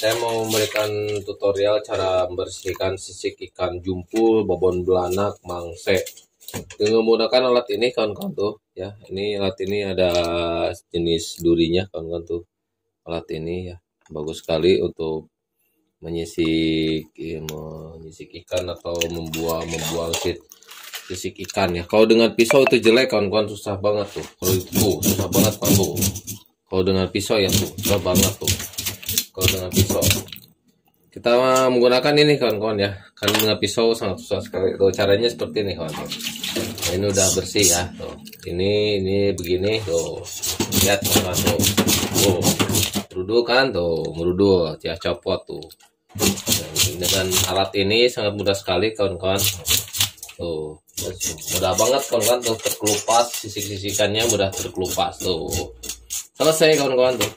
saya mau memberikan tutorial cara membersihkan sisik ikan jumpul, bobon belanak, mangse. Dengan menggunakan alat ini kawan-kawan tuh ya. Ini alat ini ada jenis durinya kawan-kawan tuh. Alat ini ya bagus sekali untuk menyisik ya, menyisik ikan atau membuang membuang sit sisik ikan ya. Kalau dengan pisau itu jelek kawan-kawan susah banget tuh. Kalau itu susah banget kawan tuh. Kalau dengan pisau ya tuh susah banget tuh kalau dengan pisau. Kita menggunakan ini kawan-kawan ya. Kan dengan pisau sangat susah sekali. Tuh caranya seperti ini kawan kawan nah, ini udah bersih ya. Tuh ini ini begini tuh. Lihat kawan tuh. Tuh merudu kan tuh. Merudu ya copot tuh. Dan dengan alat ini sangat mudah sekali kawan-kawan. Tuh mudah banget kawan-kawan tuh. Terkelupas sisik-sisikannya mudah terkelupas tuh. Selesai kawan-kawan tuh